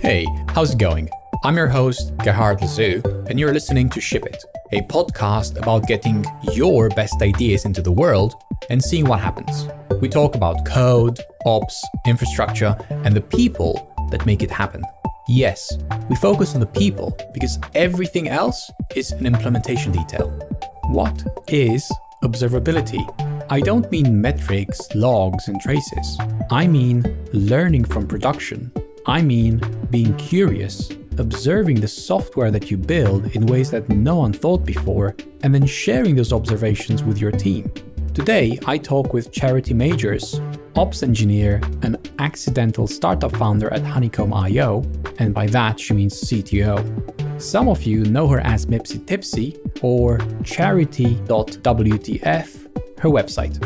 Hey, how's it going? I'm your host, Gerhard Lazu, and you're listening to Ship It, a podcast about getting your best ideas into the world and seeing what happens. We talk about code, ops, infrastructure, and the people that make it happen. Yes, we focus on the people because everything else is an implementation detail. What is observability? I don't mean metrics, logs, and traces. I mean learning from production. I mean being curious, observing the software that you build in ways that no one thought before, and then sharing those observations with your team. Today, I talk with Charity Majors, ops engineer and accidental startup founder at Honeycomb.io, and by that she means CTO. Some of you know her as Mipsy Tipsy or charity.wtf her website.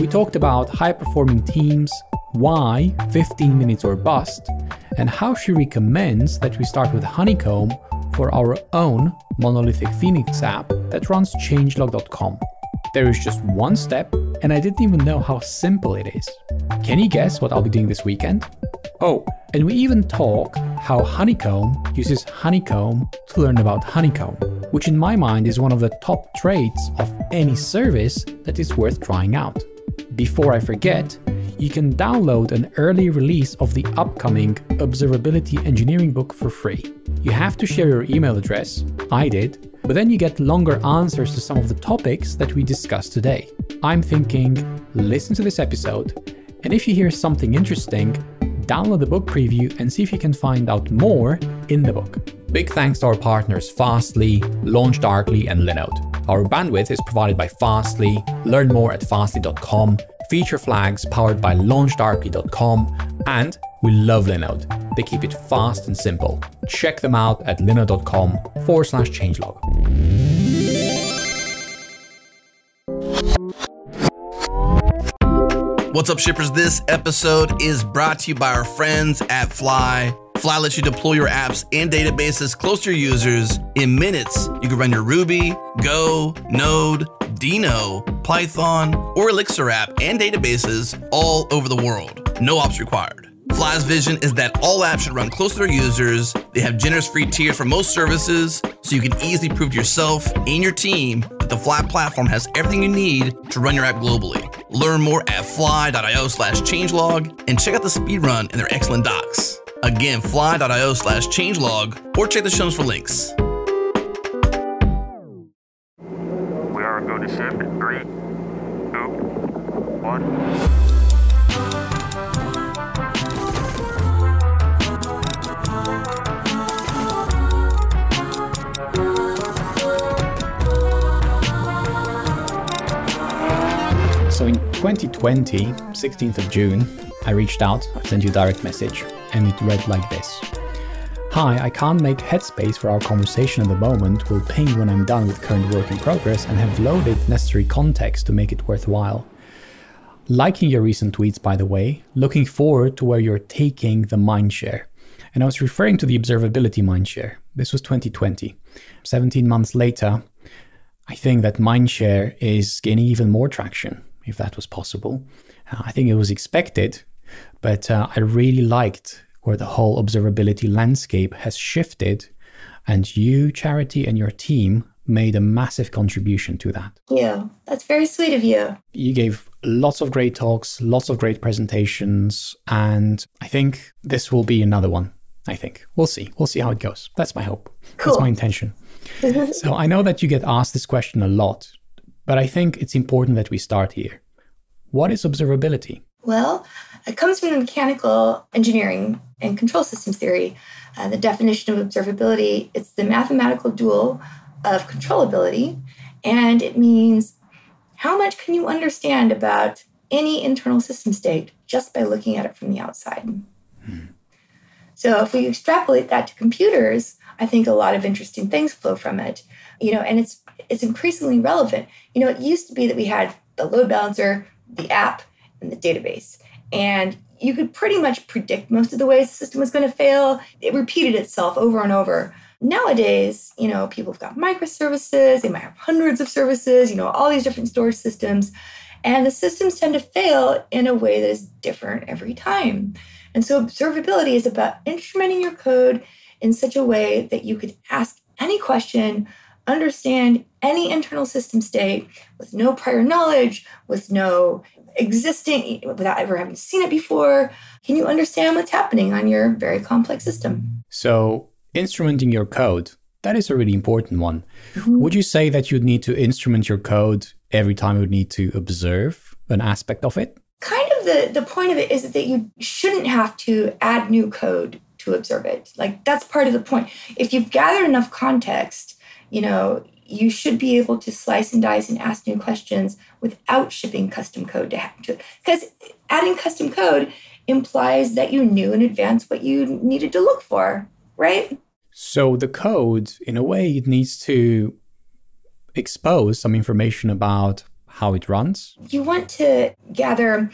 We talked about high performing teams, why 15 minutes or bust, and how she recommends that we start with Honeycomb for our own monolithic Phoenix app that runs changelog.com. There is just one step, and I didn't even know how simple it is. Can you guess what I'll be doing this weekend? Oh, and we even talk how Honeycomb uses Honeycomb to learn about Honeycomb, which in my mind is one of the top traits of any service that is worth trying out. Before I forget, you can download an early release of the upcoming Observability Engineering book for free. You have to share your email address, I did, but then you get longer answers to some of the topics that we discussed today. I'm thinking, listen to this episode, and if you hear something interesting, download the book preview and see if you can find out more in the book. Big thanks to our partners Fastly, LaunchDarkly, and Linode. Our bandwidth is provided by Fastly. Learn more at fastly.com. Feature flags powered by launchdarkly.com. And we love Linode. They keep it fast and simple. Check them out at linode.com forward slash changelog. What's up, shippers? This episode is brought to you by our friends at Fly. Fly lets you deploy your apps and databases close to your users. In minutes, you can run your Ruby, Go, Node, Deno, Python, or Elixir app and databases all over the world. No ops required. Fly's vision is that all apps should run close to their users. They have generous free tiers for most services, so you can easily prove to yourself and your team that the Fly platform has everything you need to run your app globally. Learn more at fly.io slash changelog and check out the speed run in their excellent docs. Again, fly.io slash changelog or check the shows for links. We are going to ship in three, two, one. 2020, 16th of June, I reached out, I sent you a direct message, and it read like this. Hi, I can't make headspace for our conversation at the moment. Will ping when I'm done with current work in progress and have loaded necessary context to make it worthwhile. Liking your recent tweets, by the way, looking forward to where you're taking the mindshare. And I was referring to the observability mindshare. This was 2020. 17 months later, I think that mindshare is gaining even more traction if that was possible. Uh, I think it was expected, but uh, I really liked where the whole observability landscape has shifted, and you, Charity, and your team made a massive contribution to that. Yeah, that's very sweet of you. You gave lots of great talks, lots of great presentations, and I think this will be another one. I think we'll see. We'll see how it goes. That's my hope. Cool. That's my intention. so I know that you get asked this question a lot, but I think it's important that we start here. What is observability? Well, it comes from the mechanical engineering and control systems theory. Uh, the definition of observability it's the mathematical dual of controllability, and it means how much can you understand about any internal system state just by looking at it from the outside. Hmm. So if we extrapolate that to computers, I think a lot of interesting things flow from it. You know, and it's it's increasingly relevant. You know, it used to be that we had the load balancer, the app, and the database. And you could pretty much predict most of the ways the system was going to fail. It repeated itself over and over. Nowadays, you know, people have got microservices, they might have hundreds of services, you know, all these different storage systems. And the systems tend to fail in a way that is different every time. And so observability is about instrumenting your code in such a way that you could ask any question, understand any internal system state with no prior knowledge, with no existing, without ever having seen it before. Can you understand what's happening on your very complex system? So, instrumenting your code, that is a really important one. Mm-hmm. Would you say that you'd need to instrument your code every time you would need to observe an aspect of it? Kind of the, the point of it is that you shouldn't have to add new code to observe it. Like that's part of the point. If you've gathered enough context, you know, you should be able to slice and dice and ask new questions without shipping custom code to to because adding custom code implies that you knew in advance what you needed to look for, right? So the code, in a way, it needs to expose some information about how it runs. You want to gather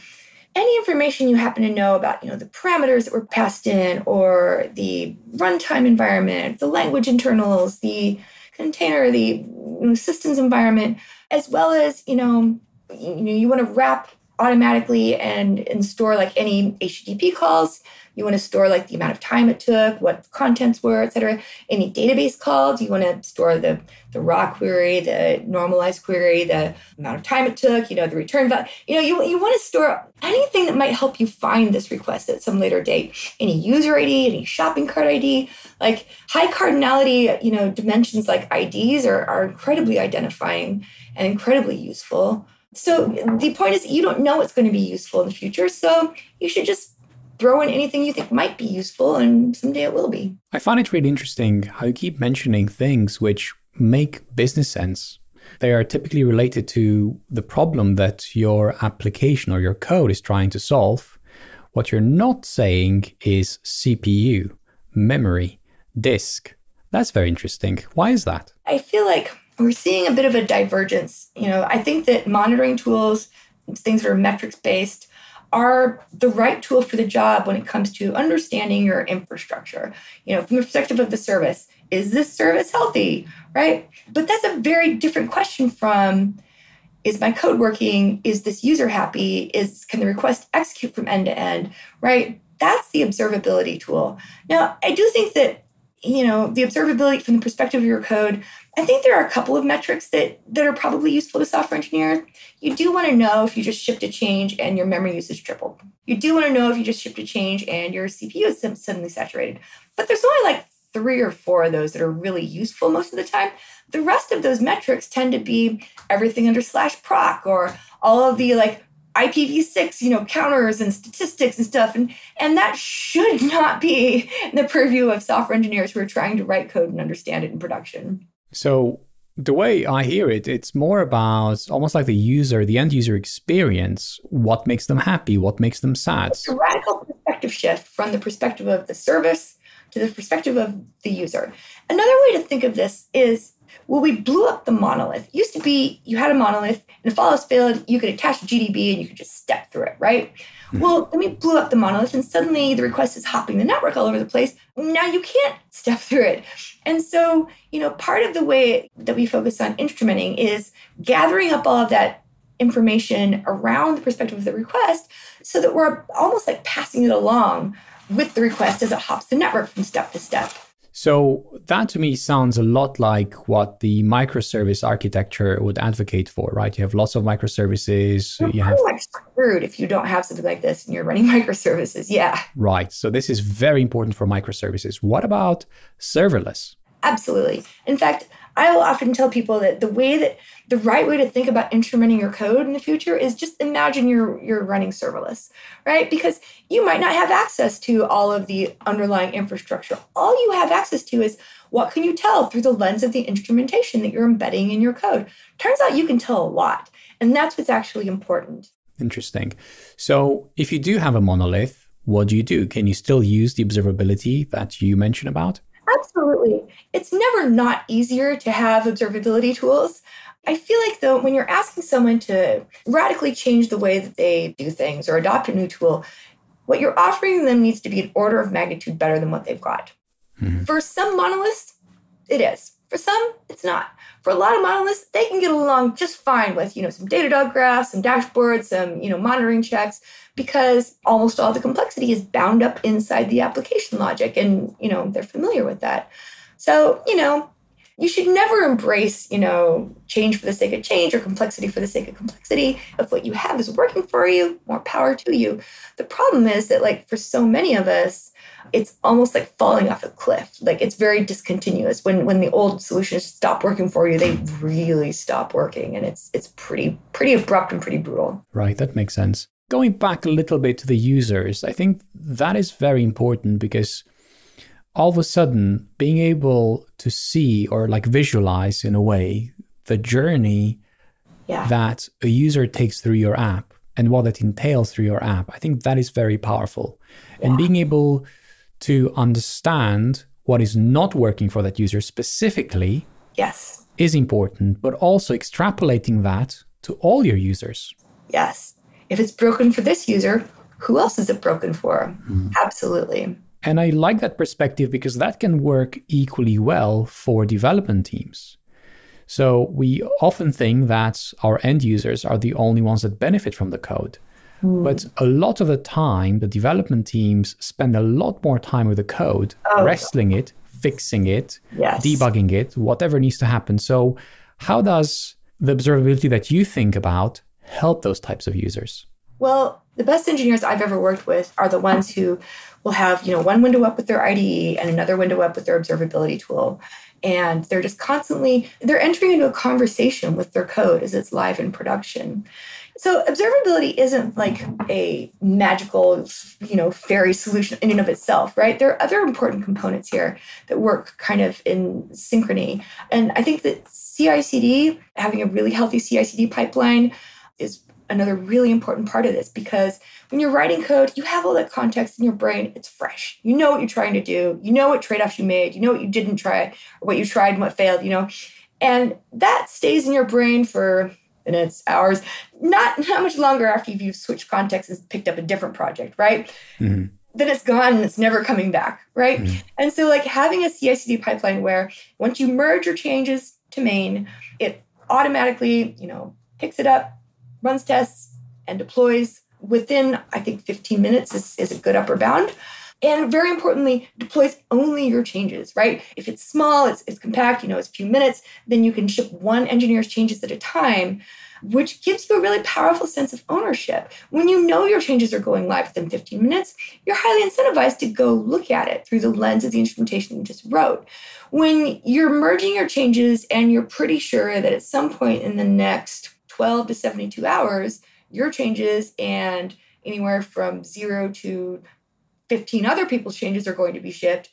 any information you happen to know about, you know, the parameters that were passed in or the runtime environment, the language internals, the container, the systems environment, as well as, you know, you, know, you want to wrap automatically and, and store like any HTTP calls. You want to store like the amount of time it took, what the contents were, et cetera. Any database calls, you want to store the, the raw query, the normalized query, the amount of time it took, you know, the return value. You know, you, you want to store anything that might help you find this request at some later date. Any user ID, any shopping cart ID, like high cardinality, you know, dimensions like IDs are, are incredibly identifying and incredibly useful. So the point is you don't know what's going to be useful in the future. So you should just throw in anything you think might be useful and someday it will be. I find it really interesting how you keep mentioning things which make business sense. They are typically related to the problem that your application or your code is trying to solve. What you're not saying is CPU, memory, disk. That's very interesting. Why is that? I feel like we're seeing a bit of a divergence. You know, I think that monitoring tools, things that are metrics based, are the right tool for the job when it comes to understanding your infrastructure. You know, from the perspective of the service, is this service healthy? Right? But that's a very different question from is my code working? Is this user happy? Is can the request execute from end to end? Right? That's the observability tool. Now, I do think that you know the observability from the perspective of your code i think there are a couple of metrics that that are probably useful to software engineers you do want to know if you just shipped a change and your memory usage tripled you do want to know if you just shipped a change and your cpu is suddenly saturated but there's only like three or four of those that are really useful most of the time the rest of those metrics tend to be everything under slash proc or all of the like IPv6, you know, counters and statistics and stuff. And, and that should not be the purview of software engineers who are trying to write code and understand it in production. So the way I hear it, it's more about almost like the user, the end user experience, what makes them happy, what makes them sad. It's a radical perspective shift from the perspective of the service to the perspective of the user. Another way to think of this is well, we blew up the monolith. It used to be you had a monolith, and if all else failed, you could attach GDB and you could just step through it, right? Well, then we blew up the monolith, and suddenly the request is hopping the network all over the place. Now you can't step through it. And so, you know, part of the way that we focus on instrumenting is gathering up all of that information around the perspective of the request so that we're almost like passing it along with the request as it hops the network from step to step. So that to me sounds a lot like what the microservice architecture would advocate for, right? You have lots of microservices. You're you have like screwed if you don't have something like this and you're running microservices. Yeah. Right. So this is very important for microservices. What about serverless? Absolutely. In fact, I will often tell people that the way that the right way to think about instrumenting your code in the future is just imagine you're you're running serverless, right? Because you might not have access to all of the underlying infrastructure. All you have access to is what can you tell through the lens of the instrumentation that you're embedding in your code. Turns out you can tell a lot, and that's what's actually important. Interesting. So, if you do have a monolith, what do you do? Can you still use the observability that you mentioned about? Absolutely. It's never not easier to have observability tools. I feel like, though, when you're asking someone to radically change the way that they do things or adopt a new tool, what you're offering them needs to be an order of magnitude better than what they've got. Mm-hmm. For some monoliths, it is. For some, it's not. For a lot of monoliths, they can get along just fine with, you know, some Datadog graphs, some dashboards, some, you know, monitoring checks, because almost all the complexity is bound up inside the application logic and, you know, they're familiar with that. So, you know, you should never embrace, you know, change for the sake of change or complexity for the sake of complexity. If what you have is working for you, more power to you. The problem is that, like, for so many of us, it's almost like falling off a cliff. Like it's very discontinuous. When when the old solutions stop working for you, they really stop working, and it's it's pretty pretty abrupt and pretty brutal. Right, that makes sense. Going back a little bit to the users, I think that is very important because all of a sudden being able to see or like visualize in a way the journey Yeah. that a user takes through your app and what it entails through your app. I think that is very powerful. And being able to understand what is not working for that user specifically yes. is important, but also extrapolating that to all your users. Yes. If it's broken for this user, who else is it broken for? Hmm. Absolutely. And I like that perspective because that can work equally well for development teams. So we often think that our end users are the only ones that benefit from the code. Hmm. But a lot of the time, the development teams spend a lot more time with the code, oh. wrestling it, fixing it, Yes. debugging it, whatever needs to happen. So, how does the observability that you think about help those types of users? Well, the best engineers I've ever worked with are the ones who will have, you know, one window up with their IDE and another window up with their observability tool. And they're just constantly they're entering into a conversation with their code as it's live in production. So observability isn't like a magical, you know, fairy solution in and of itself, right? There are other important components here that work kind of in synchrony. And I think that CI/CD, having a really healthy CI/CD pipeline, is another really important part of this because when you're writing code, you have all that context in your brain. It's fresh. You know what you're trying to do. You know what trade offs you made. You know what you didn't try, or what you tried and what failed, you know? And that stays in your brain for minutes, hours, not, not much longer after you've switched context and picked up a different project, right? Mm-hmm. Then it's gone and it's never coming back, right? Mm-hmm. And so, like having a CI CD pipeline where once you merge your changes to main, it automatically, you know, picks it up, runs tests, and deploys within, I think, 15 minutes is, is a good upper bound. And very importantly, deploys only your changes, right? If it's small, it's, it's compact, you know, it's a few minutes, then you can ship one engineer's changes at a time, which gives you a really powerful sense of ownership. When you know your changes are going live within 15 minutes, you're highly incentivized to go look at it through the lens of the instrumentation you just wrote. When you're merging your changes and you're pretty sure that at some point in the next 12 to 72 hours, your changes and anywhere from zero to 15 other people's changes are going to be shipped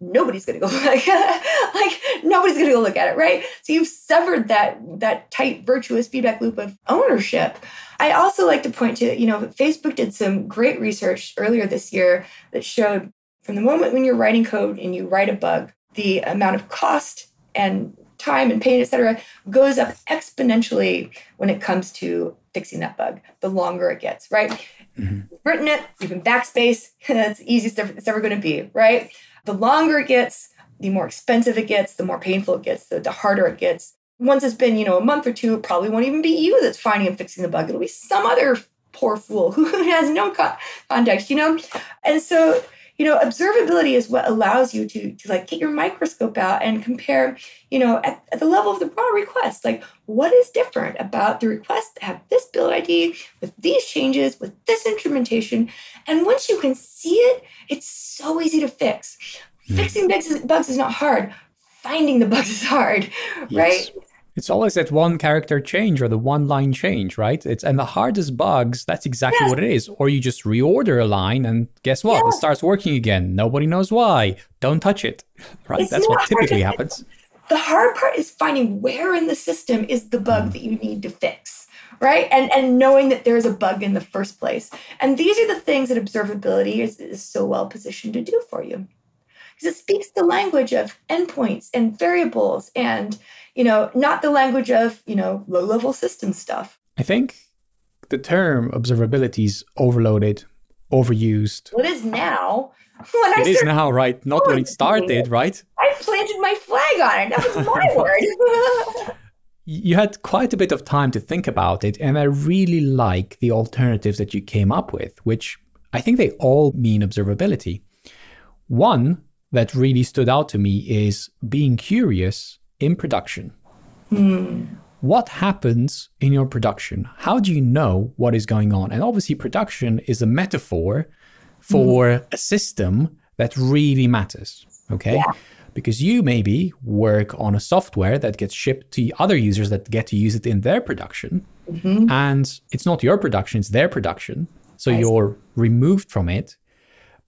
nobody's going to go like, like nobody's going to go look at it right? So you've severed that that tight virtuous feedback loop of ownership. I also like to point to you know facebook did some great research earlier this year that showed from the moment when you're writing code and you write a bug the amount of cost and time and pain et cetera goes up exponentially when it comes to fixing that bug the longer it gets right You've written it, you can backspace. That's the easiest it's ever going to be, right? The longer it gets, the more expensive it gets, the more painful it gets, the, the harder it gets. Once it's been, you know, a month or two, it probably won't even be you that's finding and fixing the bug. It'll be some other poor fool who has no con- context, you know? And so, you know, observability is what allows you to, to like get your microscope out and compare, you know, at, at the level of the raw request, like what is different about the request that have this build ID with these changes, with this instrumentation. And once you can see it, it's so easy to fix. Mm. Fixing bugs is, bugs is not hard. Finding the bugs is hard, right? It's always that one character change or the one line change, right? It's and the hardest bugs, that's exactly what it is. Or you just reorder a line and guess what? Yeah. It starts working again. Nobody knows why. Don't touch it. Right? It's that's what typically happens. The hard part is finding where in the system is the bug mm. that you need to fix, right? And and knowing that there's a bug in the first place. And these are the things that observability is, is so well positioned to do for you. Because it speaks the language of endpoints and variables and, you know, not the language of, you know, low-level system stuff. I think the term observability is overloaded, overused. Well, it is now. When I It is now, right? Not when it started, right? I I planted my flag on it. That was my word. you had quite a bit of time to think about it, and I really like the alternatives that you came up with, which I think they all mean observability. One that really stood out to me is being curious in production. Hmm. What happens in your production? How do you know what is going on? And obviously, production is a metaphor for a system that really matters. Okay. Yeah. Because you maybe work on a software that gets shipped to other users that get to use it in their production. And it's not your production, it's their production. So I you're removed from it.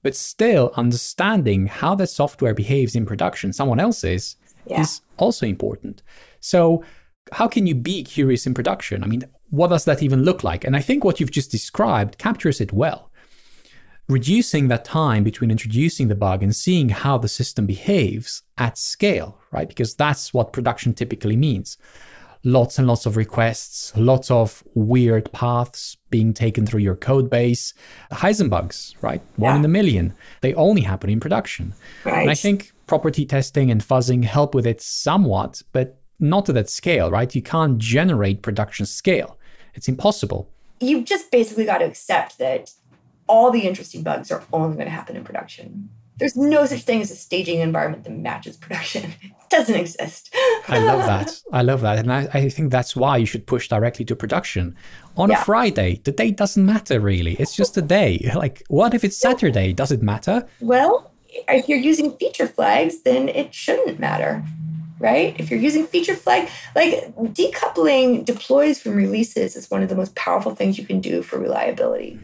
But still, understanding how that software behaves in production, someone else's, Yeah. is also important. So, how can you be curious in production? I mean, what does that even look like? And I think what you've just described captures it well. Reducing that time between introducing the bug and seeing how the system behaves at scale, right? Because that's what production typically means. Lots and lots of requests, lots of weird paths being taken through your code base. Heisenbugs, right? One Yeah. in a million. They only happen in production. And I Right. think property testing and fuzzing help with it somewhat, but not to that scale, right? You can't generate production scale. It's impossible. You've just basically got to accept that all the interesting bugs are only going to happen in production. There's no such thing as a staging environment that matches production. It doesn't exist. I love that. I love that. And I, I think that's why you should push directly to production. On Yeah. a Friday, the day doesn't matter really. It's just a day. Like, what if it's Saturday? Does it matter? Well, if you're using feature flags, then it shouldn't matter, right? If you're using feature flag, like decoupling deploys from releases is one of the most powerful things you can do for reliability.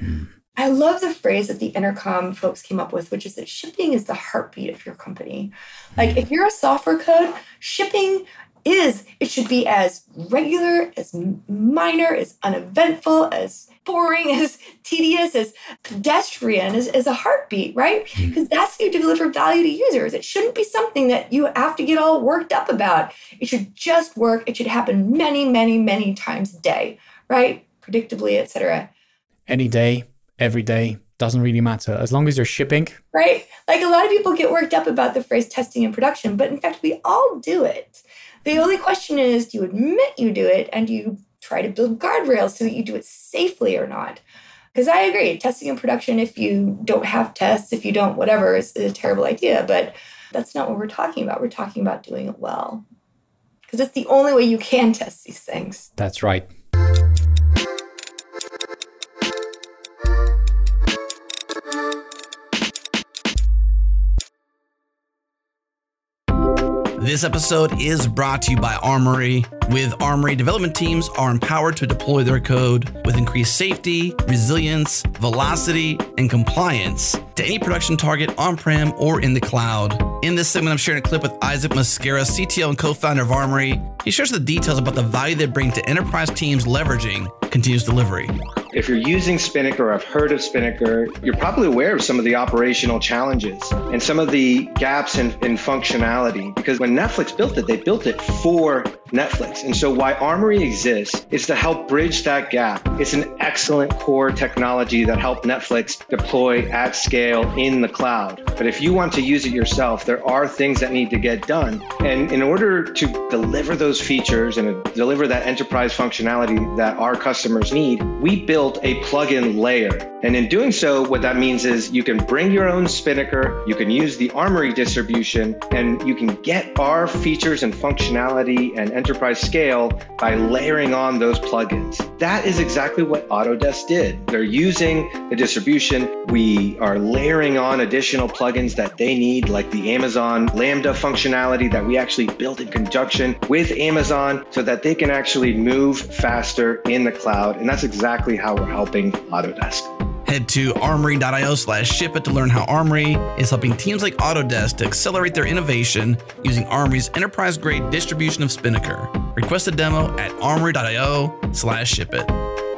I love the phrase that the intercom folks came up with, which is that shipping is the heartbeat of your company. Like if you're a software code, shipping is, it should be as regular, as minor, as uneventful, as boring, as tedious, as pedestrian as, as a heartbeat, right? Hmm. Because that's how you deliver value to users. It shouldn't be something that you have to get all worked up about. It should just work. It should happen many, many, many times a day, right? Predictably, etc. Any day, every day, doesn't really matter. As long as you're shipping, right? Like a lot of people get worked up about the phrase testing in production, but in fact, we all do it. The only question is do you admit you do it and do you try to build guardrails so that you do it safely or not? Because I agree, testing in production, if you don't have tests, if you don't whatever, is, is a terrible idea. But that's not what we're talking about. We're talking about doing it well. Because it's the only way you can test these things. that's right. This episode is brought to you by Armory. With Armory, development teams are empowered to deploy their code with increased safety, resilience, velocity, and compliance to any production target on prem or in the cloud. In this segment, I'm sharing a clip with Isaac Mosquera, CTO and co founder of Armory. He shares the details about the value they bring to enterprise teams leveraging continuous delivery. If you're using Spinnaker or have heard of Spinnaker, you're probably aware of some of the operational challenges and some of the gaps in, in functionality. Because when Netflix built it, they built it for Netflix. And so why Armory exists is to help bridge that gap. It's an excellent core technology that helped Netflix deploy at scale in the cloud. But if you want to use it yourself, there are things that need to get done. And in order to deliver those features and deliver that enterprise functionality that our customers need, we built a plugin layer. And in doing so, what that means is you can bring your own Spinnaker, you can use the Armory distribution, and you can get our features and functionality and enterprise scale by layering on those plugins. That is exactly what Autodesk did. They're using the distribution. We are layering on additional plugins that they need, like the Amazon Lambda functionality that we actually built in conjunction with Amazon so that they can actually move faster in the cloud. And that's exactly how we're helping Autodesk. Head to armory.io slash ship it to learn how Armory is helping teams like Autodesk to accelerate their innovation using Armory's enterprise grade distribution of Spinnaker. Request a demo at armory.io slash ship it.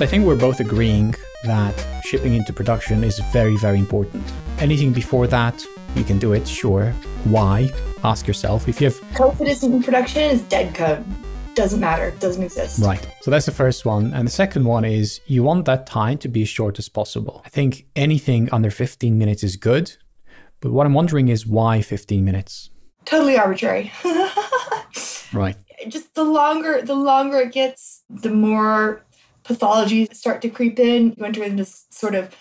So I think we're both agreeing that shipping into production is very, very important. Anything before that You can do it, sure. Why? Ask yourself. If you have Code that isn't in production is dead code. Doesn't matter. Doesn't exist. Right. So that's the first one. And the second one is you want that time to be as short as possible. I think anything under 15 minutes is good. But what I'm wondering is why 15 minutes? Totally arbitrary. Right. Just the longer the longer it gets, the more pathologies start to creep in. You enter into this sort of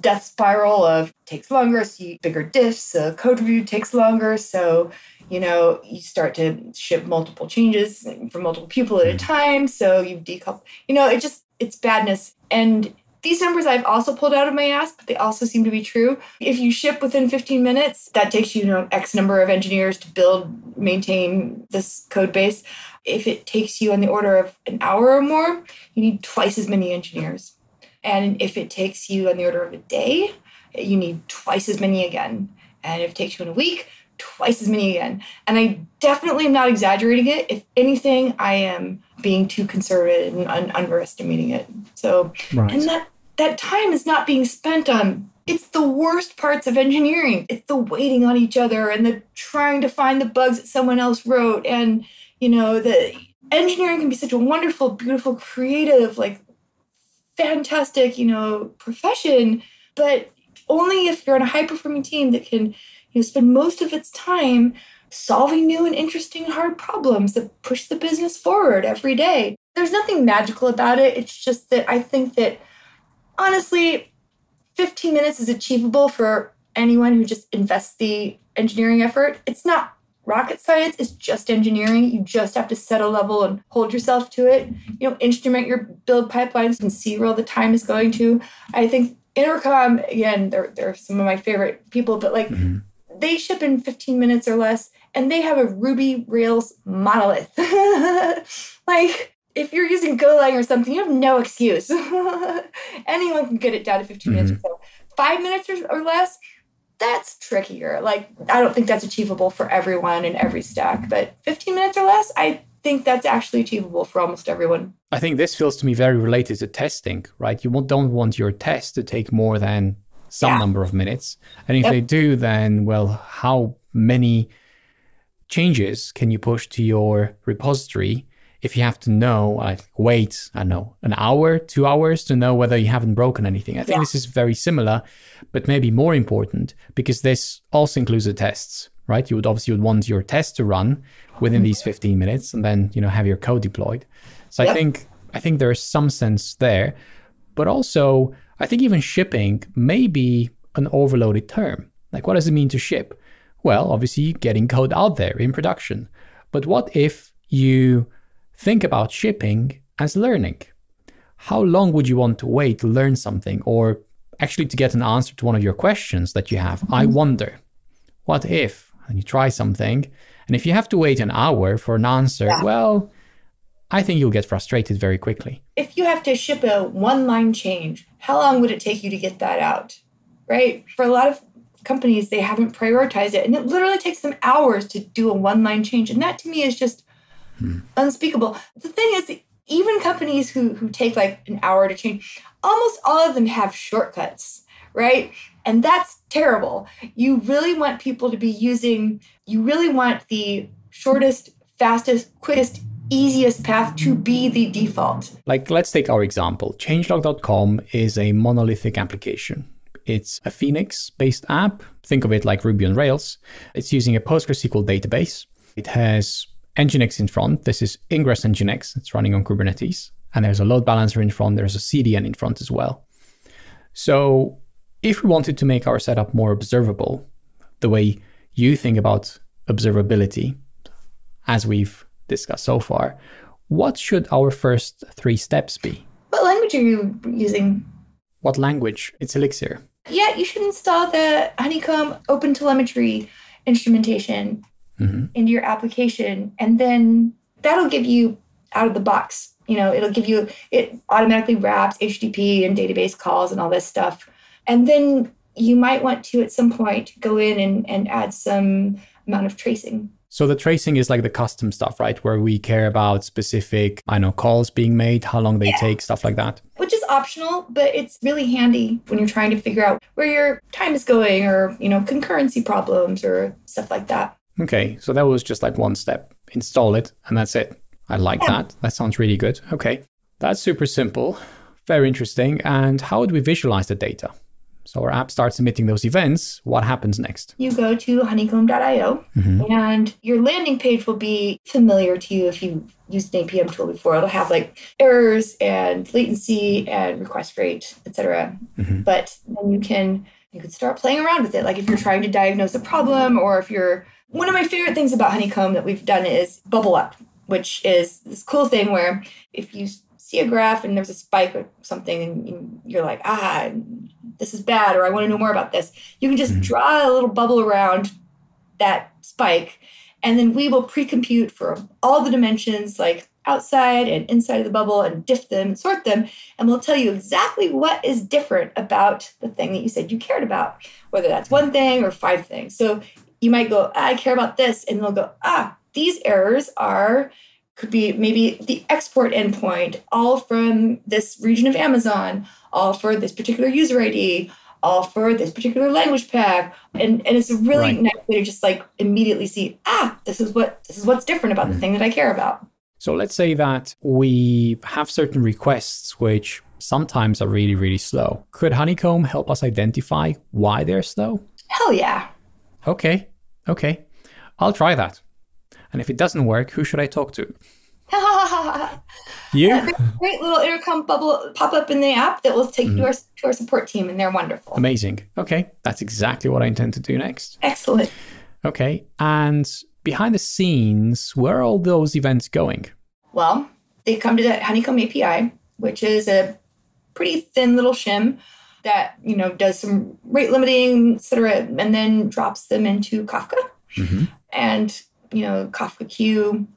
death spiral of takes longer, so you bigger diffs, so code review takes longer, so you know you start to ship multiple changes for multiple people at a hmm. time, so you decouple. You know, it just it's badness. And these numbers I've also pulled out of my ass, but they also seem to be true. If you ship within 15 minutes, that takes you, you know, X number of engineers to build, maintain this code base. If it takes you on the order of an hour or more, you need twice as many engineers. And if it takes you on the order of a day, you need twice as many again. And if it takes you in a week, twice as many again. And I definitely am not exaggerating it. If anything, I am being too conservative and un- underestimating it. So, Right. and that that time is not being spent on it's the worst parts of engineering. It's the waiting on each other and the trying to find the bugs that someone else wrote. And, you know, the engineering can be such a wonderful, beautiful, creative, like fantastic, you know, profession, but only if you're on a high performing team that can, you know, spend most of its time solving new and interesting hard problems that push the business forward every day. There's nothing magical about it. It's just that I think that honestly, 15 minutes is achievable for anyone who just invests the engineering effort. It's not rocket science, is just engineering. You just have to set a level and hold yourself to it. You know, instrument your build pipelines and see where all the time is going to. I think Intercom, again, they're, they're some of my favorite people, but like mm-hmm. they ship in 15 minutes or less and they have a Ruby Rails monolith. like, if you're using Golang or something, you have no excuse. Anyone can get it down to 15 minutes mm-hmm. or so. Five minutes or, or less, that's trickier. Like, I don't think that's achievable for everyone in every stack, but 15 minutes or less, I think that's actually achievable for almost everyone. I think this feels to me very related to testing, right? You don't want your test to take more than some Yeah. number of minutes. And if Yep. they do, then, well, how many changes can you push to your repository if you have to know, like, wait, I don't know, an hour, two hours to know whether you haven't broken anything? I think Yeah. this is very similar, but maybe more important because this also includes the tests, right? You would obviously would want your test to run within mm-hmm. these 15 minutes and then, you know, have your code deployed. So I think I think there is some sense there, but also I think even shipping may be an overloaded term. Like, what does it mean to ship? Well, obviously, getting code out there in production. But what if you think about shipping as learning? How long would you want to wait to learn something or actually to get an answer to one of your questions that you have? I mm-hmm. wonder, what if? And you try something, and if you have to wait an hour for an answer, well, I think you'll get frustrated very quickly. if you have to ship a one line change, how long would it take you to get that out? Right? For a lot of companies, they haven't prioritized it. And it literally takes them hours to do a one line change. And that to me is just unspeakable. The thing is, even companies who, who take like an hour to change, almost all of them have shortcuts, right? And that's terrible. You really want people to be using, you really want the shortest, fastest, quickest, easiest path to be the default. Like, let's take our example. Changelog.com is a monolithic application. It's a Phoenix based app. Think of it like Ruby on Rails. It's using a PostgreSQL database. It has Nginx in front. This is Ingress Nginx. It's running on Kubernetes. And there's a load balancer in front. There's a CDN in front as well. So, if we wanted to make our setup more observable, the way you think about observability, as we've discussed so far, what should our first three steps be? What language are you using? What language? It's Elixir. Yeah, you should install the Honeycomb OpenTelemetry instrumentation Mm-hmm. into your application, and then that'll give you out of the box. You know, it'll give you it automatically wraps HTTP and database calls and all this stuff, and then you might want to at some point go in and, and add some amount of tracing. So the tracing is like the custom stuff, right? Where we care about specific, I know, calls being made, how long they take, stuff like that. which is optional, but it's really handy when you're trying to figure out where your time is going or, you know, concurrency problems or stuff like that. Okay, so that was just like one step. Install it, and that's it. I like Yeah. that. That sounds really good. Okay, that's super simple, very interesting. And how would we visualize the data? So our app starts emitting those events. What happens next? You go to honeycomb.io mm-hmm. and your landing page will be familiar to you if you used an APM tool before. It'll have like errors and latency and request rate, etc. Mm-hmm. But then you can you can start playing around with it. Like if you're trying to diagnose a problem or if you're one of my favorite things about Honeycomb that we've done is bubble up, which is this cool thing where if you see a graph and there's a spike or something and you- you're like, ah, this is bad, or I want to know more about this, you can just draw a little bubble around that spike. And then we will pre compute for all the dimensions, like outside and inside of the bubble, and diff them and sort them. And we'll tell you exactly what is different about the thing that you said you cared about, whether that's one thing or five things. So you might go, "Ah, I care about this. And they'll go, ah, these errors are could be maybe the export endpoint, all from this region of Amazon, all for this particular user ID, all for this particular language pack. And, and it's a really Right. nice way to just like immediately see, ah, this is what this is what's different about the thing that I care about. So let's say that we have certain requests which sometimes are really, really slow. Could Honeycomb help us identify why they're slow? Hell yeah. Okay, okay. I'll try that. And if it doesn't work, who should I talk to? You? Great little intercom bubble pop up in the app that will take mm. you to our, to our support team, and they're wonderful. Amazing. Okay, that's exactly what I intend to do next. Excellent. Okay, and behind the scenes, where are all those events going? Well, they come to the Honeycomb API, which is a pretty thin little shim that you know does some rate limiting, et cetera, and then drops them into Kafka. Mm-hmm. And you know, Kafka queue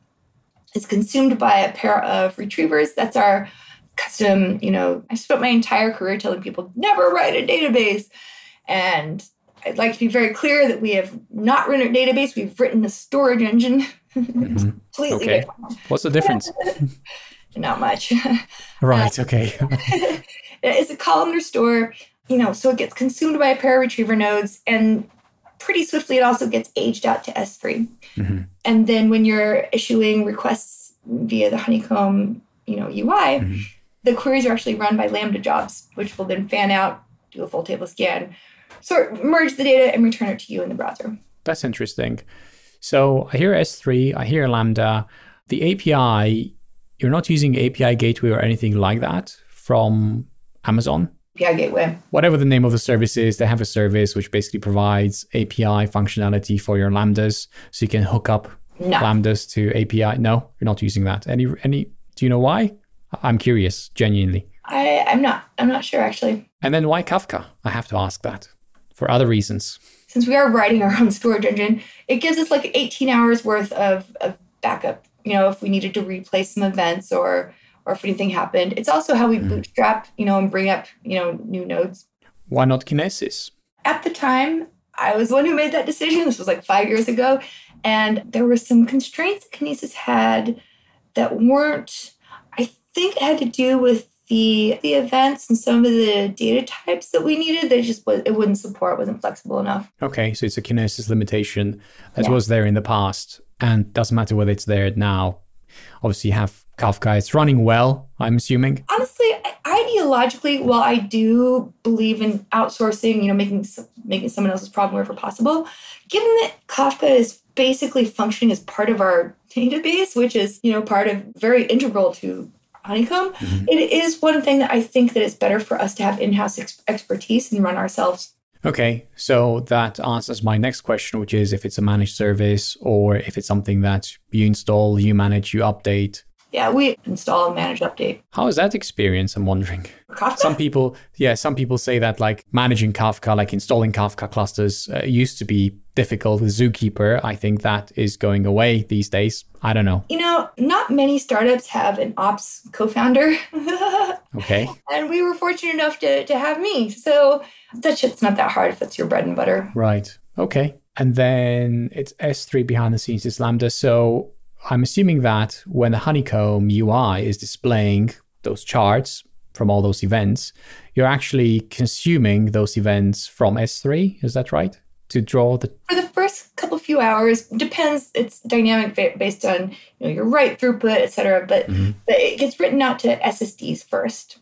is consumed by a pair of retrievers. That's our custom. You know, I spent my entire career telling people never write a database, and I'd like to be very clear that we have not written a database. We've written a storage engine. Mm-hmm. Completely Okay. different. What's the difference? Not much. right, uh, okay. it's a columnar store, you know, so it gets consumed by a pair of retriever nodes and pretty swiftly it also gets aged out to S3. Mm-hmm. And then when you're issuing requests via the Honeycomb, you know, UI, mm-hmm. the queries are actually run by Lambda jobs, which will then fan out, do a full table scan, sort merge the data and return it to you in the browser. That's interesting. So I hear S3, I hear Lambda. The API, you're not using API Gateway or anything like that from Amazon. API gateway. Whatever the name of the service is, they have a service which basically provides API functionality for your Lambdas. So you can hook up No. Lambdas to API. No, you're not using that. Any, any, do you know why? I'm curious, genuinely. I, I'm not I'm not sure actually. And then why Kafka? I have to ask that for other reasons. since we are writing our own storage engine, it gives us like 18 hours worth of, of backup. You know, if we needed to replace some events or or if anything happened. It's also how we hmm. bootstrap, you know, and bring up, you know, new nodes. Why not Kinesis? At the time, I was the one who made that decision. This was like five years ago. And there were some constraints that Kinesis had that weren't, I think it had to do with the the events and some of the data types that we needed. They just was it wouldn't support, wasn't flexible enough. Okay, so it's a kinesis limitation that Yeah. was there in the past and doesn't matter whether it's there now. Obviously, you have Kafka. It's running well, I'm assuming. honestly ideologically while i do believe in outsourcing you know making making someone else's problem wherever possible given that kafka is basically functioning as part of our database which is you know part of very integral to honeycomb mm-hmm. it is one thing that i think that it's better for us to have in-house ex- expertise and run ourselves Okay, so that answers my next question, which is if it's a managed service or if it's something that you install, you manage, you update. yeah we install and manage update How is that experience? I'm wondering. kafka Some people, yeah, some people say that like managing Kafka, like installing Kafka clusters, uh, used to be difficult with Zookeeper. I think that is going away these days. I don't know. you know not many startups have an ops co-founder Okay. and we were fortunate enough to, to have me. So that shit's not that hard if that's your bread and butter. Right. Okay. And then it's S3 behind the scenes is Lambda. So I'm assuming that when the Honeycomb UI is displaying those charts from all those events, you're actually consuming those events from S3. Is that right? To draw the For the first couple few hours, depends. It's dynamic based on you know your write throughput, et cetera. But, mm-hmm. but it gets written out to SSDs 1st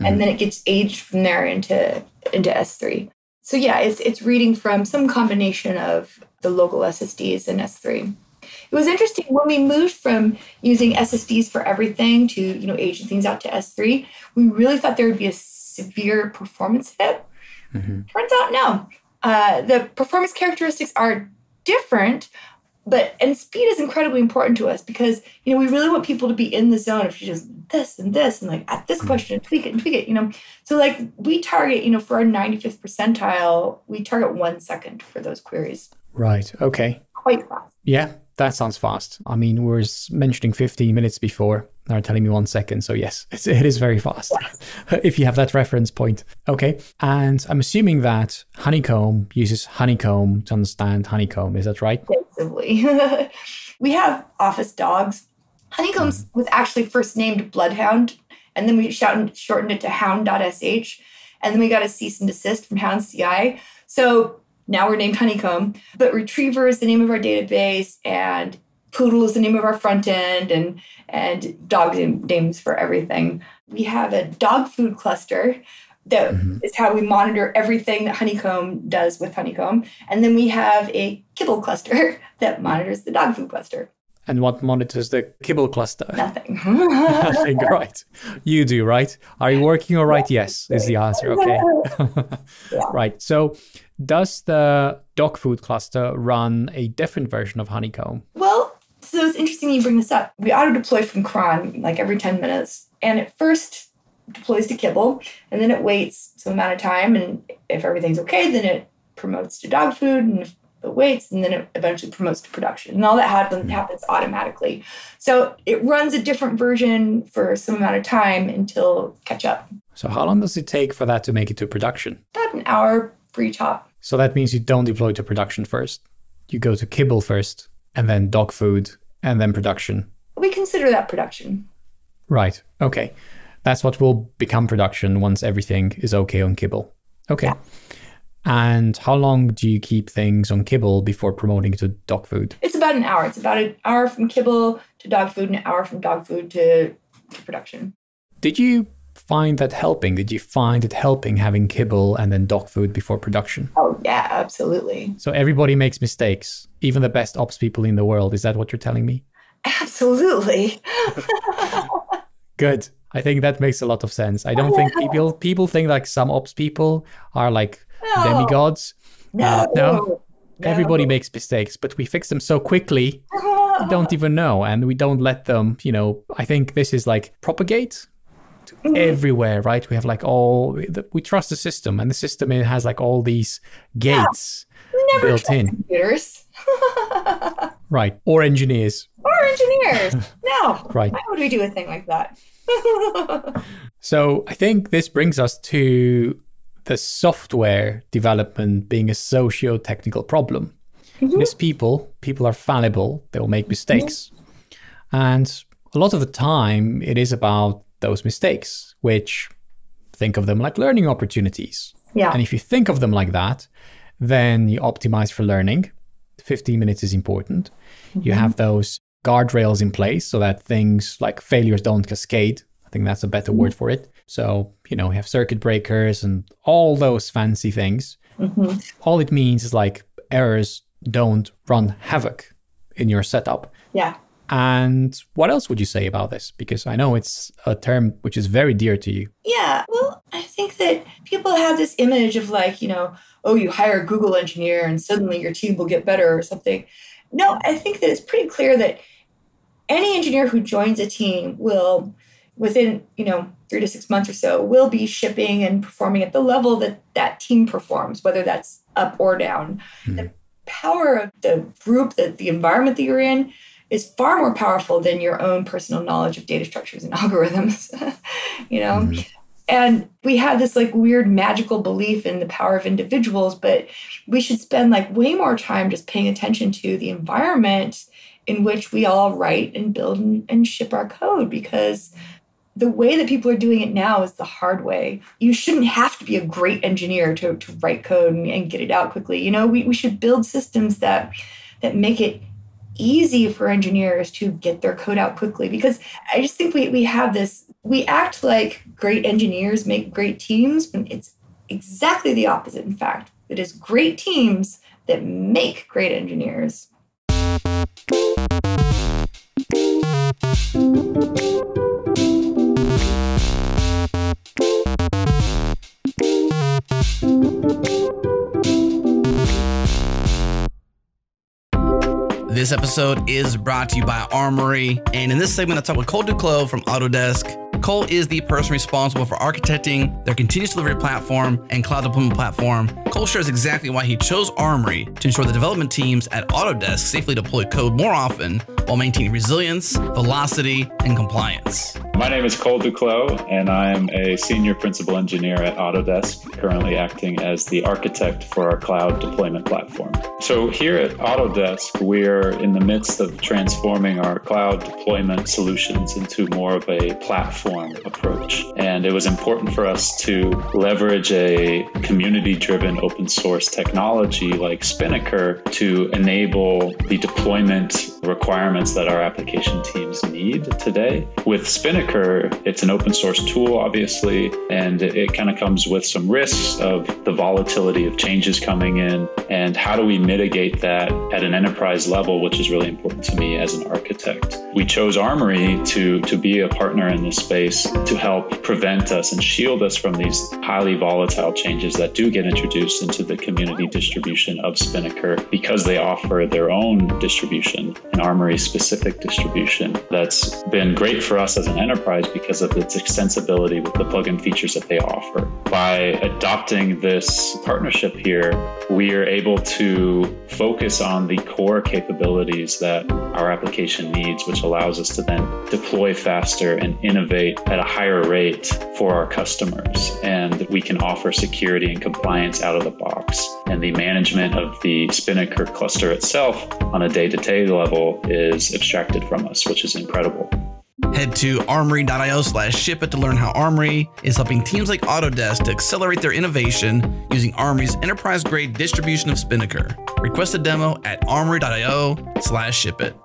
and mm-hmm. then it gets aged from there into into S3. So yeah, it's it's reading from some combination of the local SSDs and S3. It was interesting when we moved from using SSDs for everything to you know aging things out to S3. We really thought there would be a severe performance hit. Mm-hmm. Turns out no. Uh, the performance characteristics are different, but and speed is incredibly important to us because you know we really want people to be in the zone if you just this and this and like at this question and tweak it and tweak it you know so like we target you know for our 95th percentile we target one second for those queries right. Okay. quite fast Yeah, that sounds fast. I mean, we were mentioning 15 minutes before. Now you're telling me one second. So, yes, it's, it is very fast if you have that reference point. Okay. And I'm assuming that Honeycomb uses Honeycomb to understand Honeycomb. Is that right? extensively we have office dogs honeycombs hmm. was actually first named bloodhound and then we shortened, shortened it to hound.sh and then we got a cease and desist from hound ci so now we're named honeycomb but retriever is the name of our database and poodle is the name of our front end and and dog names for everything we have a dog food cluster that mm-hmm. is how we monitor everything that honeycomb does with honeycomb and then we have a kibble cluster that monitors the dog food cluster And what monitors the kibble cluster? nothing Nothing, right. You do, right? Are you working all right? Yes, is the answer. Okay. right. So, does the dog food cluster run a different version of Honeycomb? Well, so it's interesting you bring this up. We auto deploy from cron like every 10 minutes. And it first deploys to kibble, and then it waits some amount of time. And if everything's okay, then it promotes to dog food. And if it waits, and then it eventually promotes to production. And all that happens, hmm. happens automatically. So it runs a different version for some amount of time until catch up. So, how long does it take for that to make it to production? About an hour free hop. So, that means you don't deploy to production first. You go to kibble first, and then dog food, and then production. We consider that production. Right. Okay. That's what will become production once everything is okay on Kibble. Okay. And how long do you keep things on Kibble before promoting to dog food? It's about an hour. It's about an hour from kibble to dog food, and an hour from dog food to, to production. Did you find that helping? Did you find it helping having Kibble and then dog food before production? Oh yeah, absolutely, So everybody makes mistakes, even the best ops people in the world. Is that what you're telling me? absolutely. Good. I think that makes a lot of sense. I don't think people people think like some ops people are like No. demigods. Uh, no. No. Everybody makes mistakes, but we fix them so quickly, we don't even know, and we don't let them. You know, I think this is like propagate everywhere, right? We have like all we trust the system, and the system it has like all these gates Never built trust in, computers right? Or engineers, or engineers. No, Right. Why would we do a thing like that? So I think this brings us to the software development being a socio-technical problem. Mm-hmm. There's people, people are fallible, they will make mistakes. Mm-hmm. And a lot of the time it is about those mistakes, which think of them like learning opportunities. yeah. And if you think of them like that, then you optimize for learning. 15 minutes is important. You mm-hmm. have those guardrails in place so that things like failures don't cascade. I think that's a better word mm-hmm. for it. So, you know, you have circuit breakers and all those fancy things. Mm-hmm. All it means is like errors don't run havoc in your setup. yeah. And what else would you say about this? Because I know it's a term which is very dear to you. Yeah, well, I think that people have this image of like, you know, oh, you hire a Google engineer and suddenly your team will get better or something. No, I think that it's pretty clear that any engineer who joins a team will, within, you know, three to six months or so, will be shipping and performing at the level that that team performs, whether that's up or down. Hmm. The power of the group, that the environment that you're in, is far more powerful than your own personal knowledge of data structures and algorithms. you know, mm-hmm. And we have this like weird magical belief in the power of individuals, but we should spend like way more time just paying attention to the environment in which we all write and build and, and ship our code because the way that people are doing it now is the hard way. You shouldn't have to be a great engineer to, to write code and, and get it out quickly. You know, we, we should build systems that that make it easy for engineers to get their code out quickly because I just think we, we have this, we act like great engineers make great teams, but it's exactly the opposite. In fact, it is great teams that make great engineers. This episode is brought to you by Armory. And in this segment, I talk with Cole Duclos from Autodesk. Cole is the person responsible for architecting their continuous delivery platform and cloud deployment platform. Cole shares exactly why he chose Armory to ensure the development teams at Autodesk safely deploy code more often while maintaining resilience, velocity, and compliance. My name is Cole Duclos, and I am a senior principal engineer at Autodesk, currently acting as the architect for our cloud deployment platform. So, here at Autodesk, we're in the midst of transforming our cloud deployment solutions into more of a platform approach. And it was important for us to leverage a community driven open source technology like Spinnaker to enable the deployment requirements that our application teams need today. With Spinnaker, it's an open source tool, obviously, and it, kind of comes with some risks of the volatility of changes coming in and how do we mitigate that at an enterprise level, which is really important to me as an architect. We chose Armory to, to be a partner in this space to help prevent us and shield us from these highly volatile changes that do get introduced into the community distribution of Spinnaker because they offer their own distribution, an Armory specific distribution that's been great for us as an enterprise because of its extensibility with the plugin features that they offer. By adopting this partnership here, we are able to focus on the core capabilities that our application needs, which allows us to then deploy faster and innovate at a higher rate for our customers. And we can offer security and compliance out of the box. And the management of the Spinnaker cluster itself on a day to day level is abstracted from us, which is incredible. Head to armory.io slash ship it to learn how Armory is helping teams like Autodesk to accelerate their innovation using Armory's enterprise grade distribution of Spinnaker. Request a demo at armory.io slash ship it.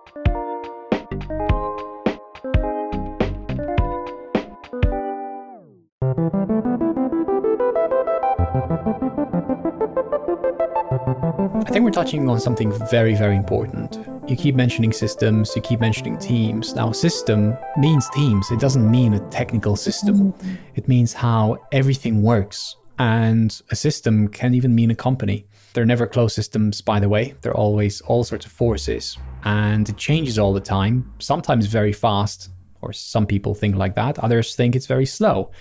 I think we're touching on something very, very important. You keep mentioning systems, you keep mentioning teams. Now, system means teams. It doesn't mean a technical system. Mm-hmm. It means how everything works. And a system can even mean a company. They're never closed systems, by the way. They're always all sorts of forces. And it changes all the time, sometimes very fast, or some people think like that. Others think it's very slow.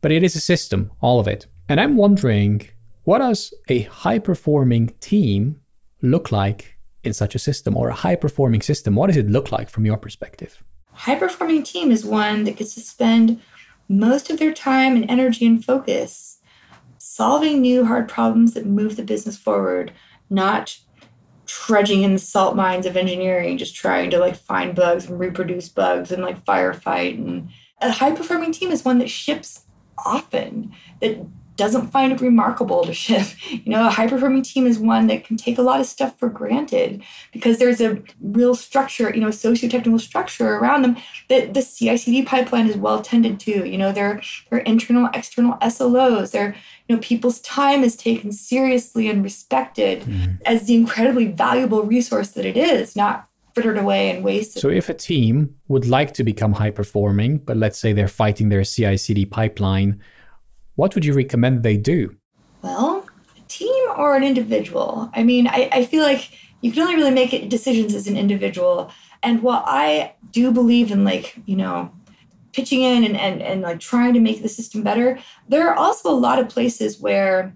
But it is a system, all of it. And I'm wondering what does a high performing team look like in such a system or a high performing system? What does it look like from your perspective? High performing team is one that gets to spend most of their time and energy and focus solving new hard problems that move the business forward, not trudging in the salt mines of engineering, just trying to like find bugs and reproduce bugs and like firefight. And a high performing team is one that ships often, that doesn't find it remarkable to ship. You know, a high performing team is one that can take a lot of stuff for granted because there's a real structure, you know, socio-technical structure around them that the CI/CD pipeline is well tended to. You know, their their internal, external SLOs, their you know, people's time is taken seriously and respected mm-hmm. as the incredibly valuable resource that it is, not frittered away and wasted. So if a team would like to become high performing, but let's say they're fighting their CI/CD pipeline what would you recommend they do? Well, a team or an individual. I mean, I, I feel like you can only really make decisions as an individual. And while I do believe in like, you know, pitching in and, and, and like trying to make the system better, there are also a lot of places where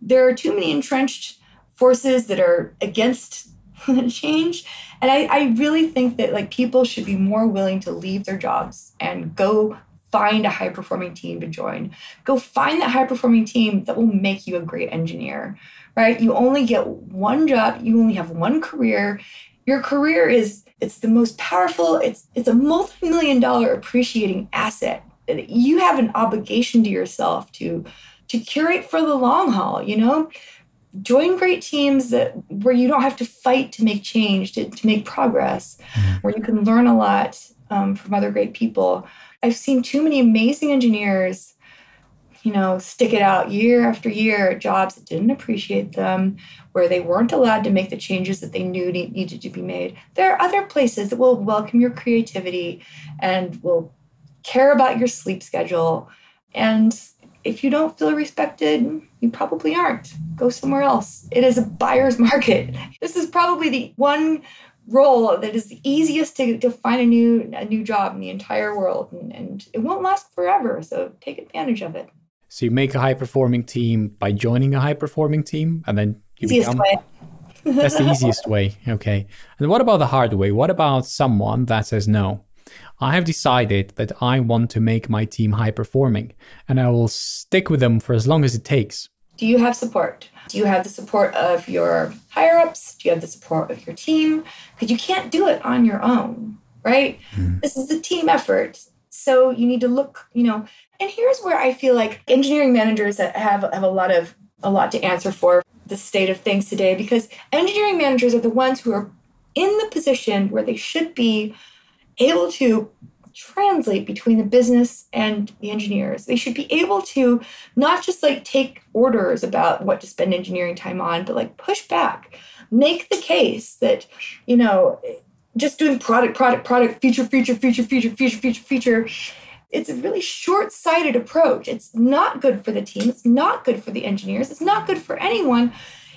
there are too many entrenched forces that are against change. And I, I really think that like people should be more willing to leave their jobs and go find a high performing team to join. Go find that high performing team that will make you a great engineer, right? You only get one job, you only have one career. Your career is it's the most powerful, it's it's a multi-million dollar appreciating asset. You have an obligation to yourself to to curate for the long haul, you know? Join great teams that where you don't have to fight to make change, to, to make progress, mm-hmm. where you can learn a lot um, from other great people. I've seen too many amazing engineers, you know, stick it out year after year at jobs that didn't appreciate them, where they weren't allowed to make the changes that they knew needed to be made. There are other places that will welcome your creativity and will care about your sleep schedule. And if you don't feel respected, you probably aren't. Go somewhere else. It is a buyer's market. This is probably the one role that is the easiest to, to find a new a new job in the entire world and, and it won't last forever so take advantage of it so you make a high performing team by joining a high performing team and then you easiest become way. that's the easiest way okay and what about the hard way what about someone that says no I have decided that I want to make my team high performing and I will stick with them for as long as it takes. Do you have support? Do you have the support of your higher ups? Do you have the support of your team? Because you can't do it on your own, right? Mm. This is a team effort. So you need to look, you know, and here's where I feel like engineering managers have, have a lot of a lot to answer for the state of things today because engineering managers are the ones who are in the position where they should be able to translate between the business and the engineers. They should be able to not just like take orders about what to spend engineering time on, but like push back, make the case that, you know, just doing product, product, product, feature, feature, feature, feature, feature, feature, feature. It's a really short sighted approach. It's not good for the team. It's not good for the engineers. It's not good for anyone,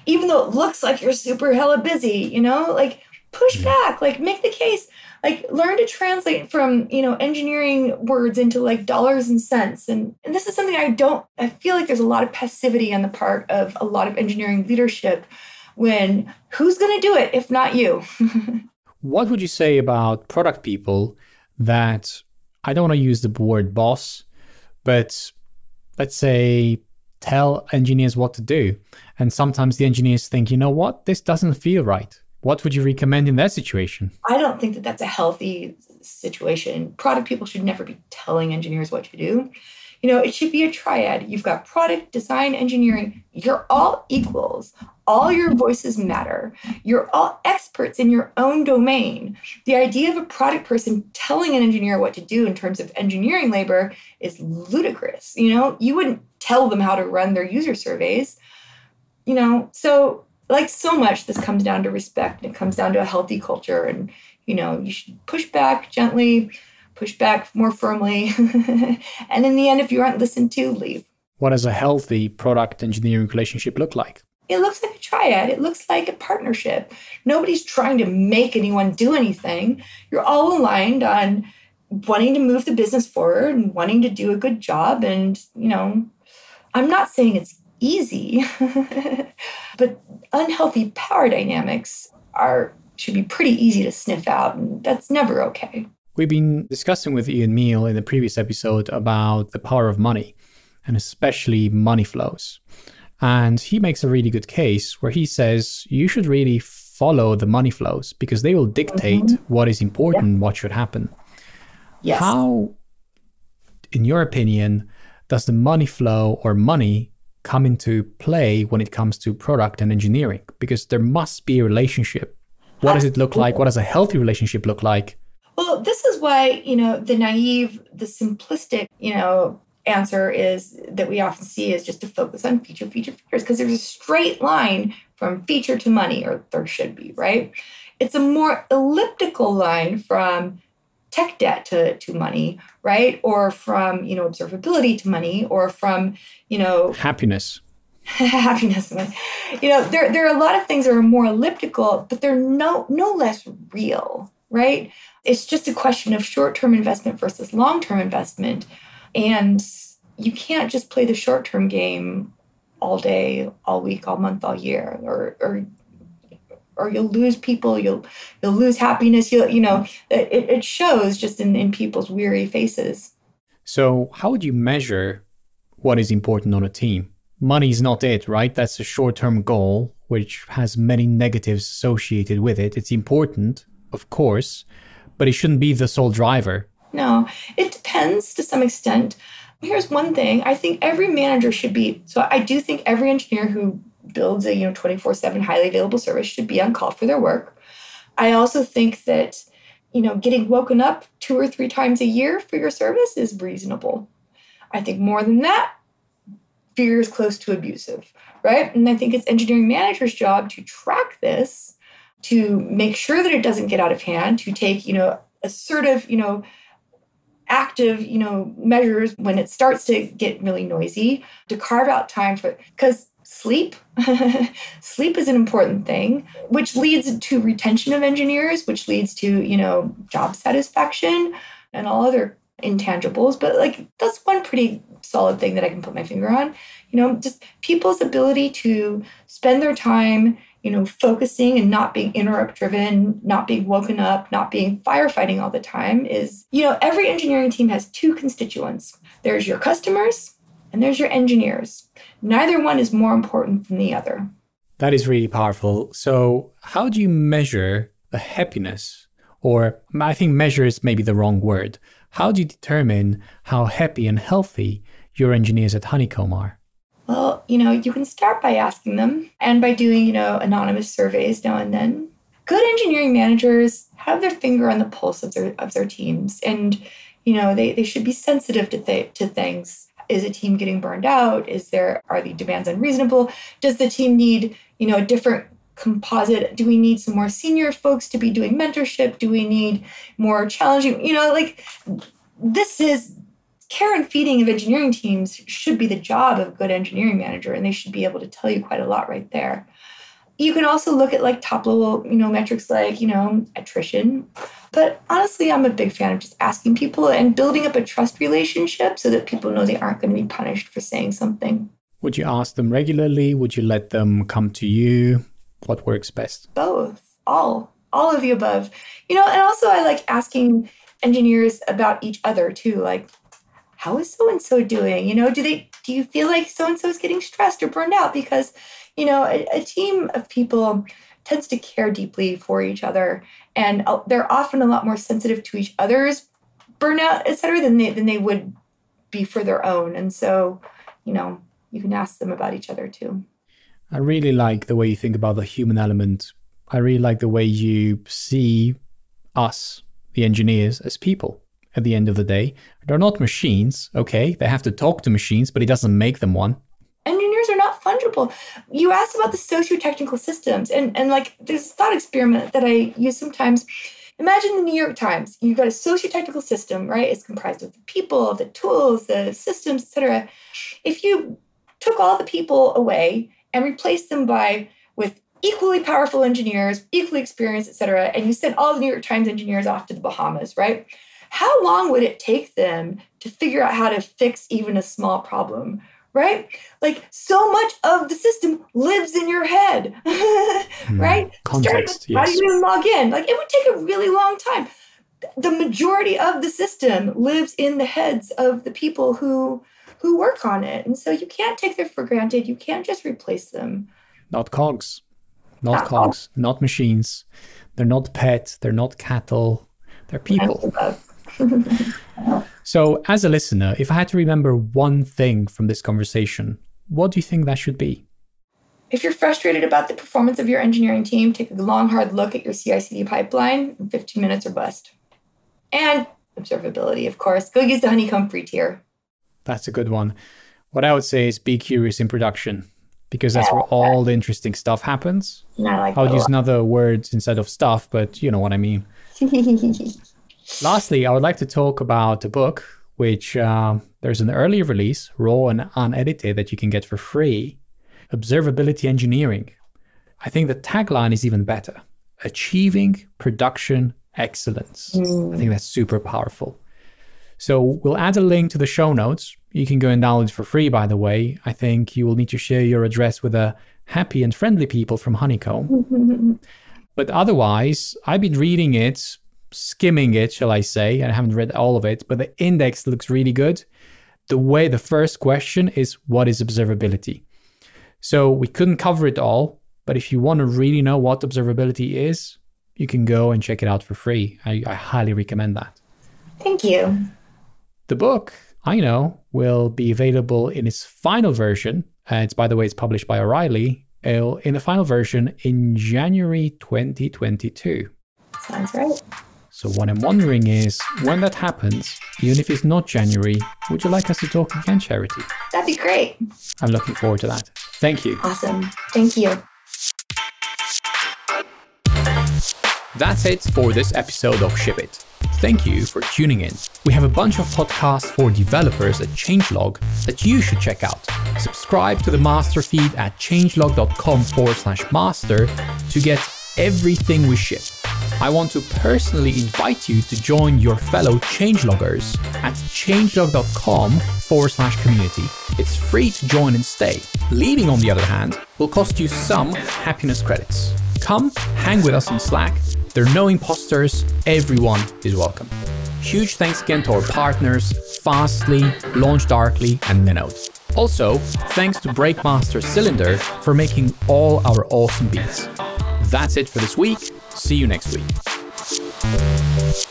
even though it looks like you're super hella busy, you know? Like, push mm-hmm. back, like, make the case like learn to translate from you know engineering words into like dollars and cents. And, and this is something i don't i feel like there's a lot of passivity on the part of a lot of engineering leadership when who's going to do it if not you? What would you say about product people that i don't want to use the word boss but let's say tell engineers what to do? And sometimes the engineers think you know what? This doesn't feel right what would you recommend in that situation? I don't think that that's a healthy situation. Product people should never be telling engineers what to do. You know, it should be a triad. You've got product, design, engineering. You're all equals. All your voices matter. You're all experts in your own domain. The idea of a product person telling an engineer what to do in terms of engineering labor is ludicrous. You know, you wouldn't tell them how to run their user surveys. You know, so like so much, this comes down to respect and it comes down to a healthy culture. And, you know, you should push back gently, push back more firmly. and in the end, if you aren't listened to, leave. What does a healthy product engineering relationship look like? It looks like a triad. It looks like a partnership. Nobody's trying to make anyone do anything. You're all aligned on wanting to move the business forward and wanting to do a good job. And, you know, I'm not saying it's easy, but unhealthy power dynamics are should be pretty easy to sniff out, and that's never okay. We've been discussing with Ian Miell in the previous episode about the power of money, and especially money flows. And he makes a really good case where he says you should really follow the money flows because they will dictate mm-hmm. what is important, what should happen. Yes. How, in your opinion, does the money flow or money come into play when it comes to product and engineering? Because there must be a relationship. What does it look like? What does a healthy relationship look like? Well, this is why, you know, the naive, the simplistic, you know, answer is that we often see is just to focus on feature, feature, features, because there's a straight line from feature to money, or there should be, right? It's a more elliptical line from tech debt to, to money, right? Or from, you know, observability to money, or from, you know, happiness. happiness. You know, there, there are a lot of things that are more elliptical, but they're no no less real, right? It's just a question of short-term investment versus long-term investment. And you can't just play the short-term game all day, all week, all month, all year, or, or or you'll lose people you'll you'll lose happiness you'll you know it, it shows just in, in people's weary faces So, how would you measure what is important on a team? Money is not it, right? That's a short term goal, which has many negatives associated with it. It's important, of course, but it shouldn't be the sole driver. No, it depends to some extent. Here's one thing I think every manager should be so I do think every engineer who builds a you know 24/7 highly available service should be on call for their work. I also think that you know getting woken up two or three times a year for your service is reasonable. I think more than that fear is close to abusive, right? And I think it's engineering manager's job to track this to make sure that it doesn't get out of hand, to take, you know, assertive, you know, active, you know, measures when it starts to get really noisy, to carve out time for because sleep. Sleep is an important thing which leads to retention of engineers which leads to you know job satisfaction and all other intangibles. But like that's one pretty solid thing that i can put my finger on. You know just people's ability to spend their time you know, focusing and not being interrupt driven, not being woken up, not being firefighting all the time is, you know, every engineering team has two constituents. There's your customers and there's your engineers. Neither one is more important than the other. That is really powerful. So, how do you measure the happiness? Or I think measure is maybe the wrong word. How do you determine how happy and healthy your engineers at Honeycomb are? Well, you know, you can start by asking them and by doing, you know, anonymous surveys now and then. Good engineering managers have their finger on the pulse of their of their teams and you know, they, they should be sensitive to th- to things. Is a team getting burned out? Is there are the demands unreasonable? Does the team need, you know, a different composite? Do we need some more senior folks to be doing mentorship? Do we need more challenging, you know, like this is care and feeding of engineering teams should be the job of a good engineering manager and they should be able to tell you quite a lot right there you can also look at like top level you know metrics like you know attrition. But honestly i'm a big fan of just asking people and building up a trust relationship so that people know they aren't going to be punished for saying something. Would you ask them regularly? Would you let them come to you? What works best? Both. All. All of the above. You know and also i like asking engineers about each other too like how is so and so doing? You know, do they do you feel like so and so is getting stressed or burned out? Because, you know, a, a team of people tends to care deeply for each other, and uh, they're often a lot more sensitive to each other's burnout, et cetera, than they than they would be for their own. And so, you know, you can ask them about each other too. I really like the way you think about the human element. I really like the way you see us, the engineers, as people at the end of the day. They're not machines, okay? They have to talk to machines, but it doesn't make them one. Fungible. You asked about the socio-technical systems, and, and like there's a thought experiment that I use sometimes. Imagine the New York Times. You've got a socio-technical system, right? It's comprised of the people, the tools, the systems, etc. If you took all the people away and replaced them by with equally powerful engineers, equally experienced, etc., and you sent all the New York Times engineers off to the Bahamas, right? how long would it take them to figure out how to fix even a small problem? Right? Like so much of the system lives in your head, hmm. right? Context, yes. How do you even log in? Like it would take a really long time. The majority of the system lives in the heads of the people who who work on it. And so you can't take them for granted. You can't just replace them. Not cogs. Not, not cogs. Not machines. They're not pets. They're not cattle. They're people. so, as a listener, if I had to remember one thing from this conversation, what do you think that should be? If you're frustrated about the performance of your engineering team, take a long, hard look at your CI CD pipeline in 15 minutes or bust. And observability, of course. Go use the Honeycomb free tier. That's a good one. What I would say is be curious in production because that's where all the interesting stuff happens. I like I would use another word instead of stuff, but you know what I mean. Lastly, I would like to talk about a book which uh, there's an early release, raw and unedited, that you can get for free Observability Engineering. I think the tagline is even better Achieving Production Excellence. Mm. I think that's super powerful. So we'll add a link to the show notes. You can go and download it for free, by the way. I think you will need to share your address with a happy and friendly people from Honeycomb. but otherwise, I've been reading it skimming it, shall I say. I haven't read all of it, but the index looks really good. The way the first question is what is observability? So we couldn't cover it all, but if you want to really know what observability is, you can go and check it out for free. I, I highly recommend that. Thank you. The book, I know, will be available in its final version. Uh, it's, by the way, it's published by O'Reilly uh, in the final version in January 2022. Sounds right. So, what I'm wondering is when that happens, even if it's not January, would you like us to talk again, Charity? That'd be great. I'm looking forward to that. Thank you. Awesome. Thank you. That's it for this episode of Ship It. Thank you for tuning in. We have a bunch of podcasts for developers at Changelog that you should check out. Subscribe to the master feed at changelog.com forward slash master to get everything we ship. I want to personally invite you to join your fellow changeloggers at changelog.com forward slash community. It's free to join and stay. Leaving, on the other hand, will cost you some happiness credits. Come hang with us in Slack there are no imposters, everyone is welcome. Huge thanks again to our partners, Fastly, LaunchDarkly, and Linode. Also, thanks to Breakmaster Cylinder for making all our awesome beats. That's it for this week. See you next week.